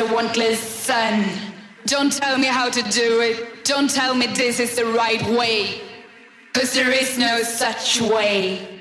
a wantless son. Don't tell me how to do it. Don't tell me this is the right way. Cause there is no such way.